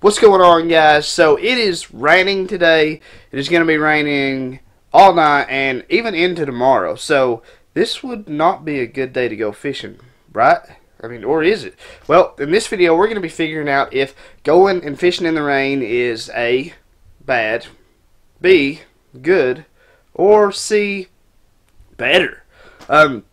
What's going on, guys? So it is raining today. It is going to be raining all night and even into tomorrow. So this would not be a good day to go fishing, right? I mean, or is it? Well, in this video, we're going to be figuring out if going and fishing in the rain is A, bad, B, good, or C, better. Um,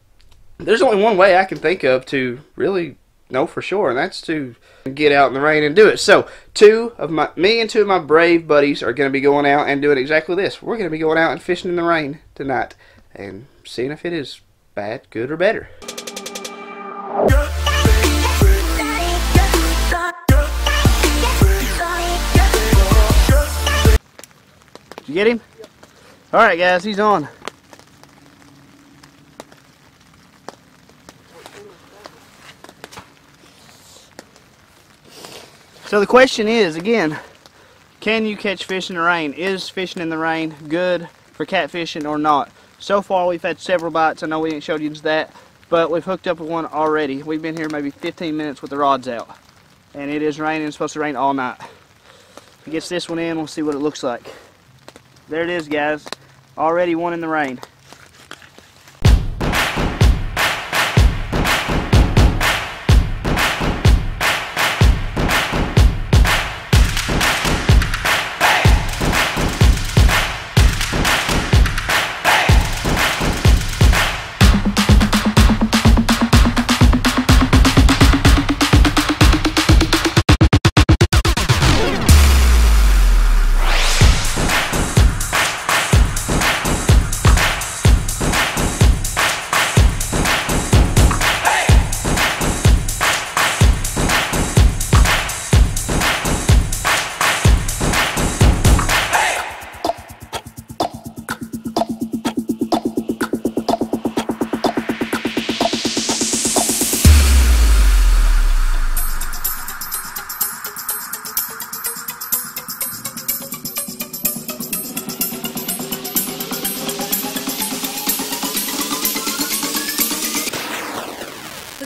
there's only one way I can think of to really know for sure, and that's to get out in the rain and do it. So, two of my, me and two of my brave buddies are going to be going out and doing exactly this. We're going to be going out and fishing in the rain tonight and seeing if it is bad, good, or better. Did you get him? Alright guys, he's on. So the question is, again, can you catch fish in the rain? Is fishing in the rain good for catfishing or not? So far we've had several bites. I know we ain't showed you that, but we've hooked up with one already. We've been here maybe 15 minutes with the rods out. And it is raining. It's supposed to rain all night. Gets this one in, we'll see what it looks like. There it is, guys. Already one in the rain.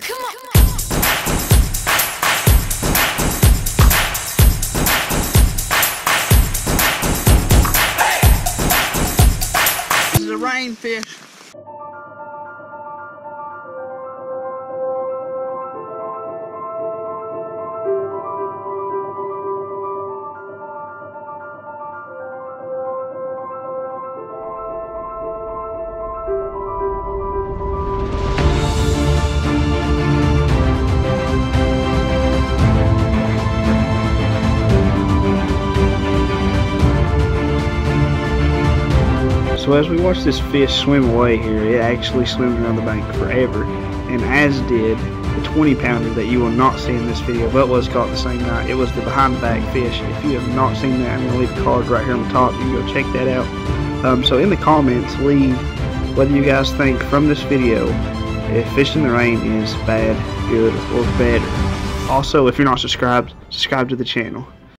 Come on. So as we watch this fish swim away here, it actually swims around the bank forever, and as did the 20 pounder that you will not see in this video, but was caught the same night. It was the behind the back fish. If you have not seen that, I'm going to leave a card right here on the top. You can go check that out. Um, so in the comments, leave whether you guys think from this video if fish in the rain is bad, good, or better. Also, if you're not subscribed, subscribe to the channel.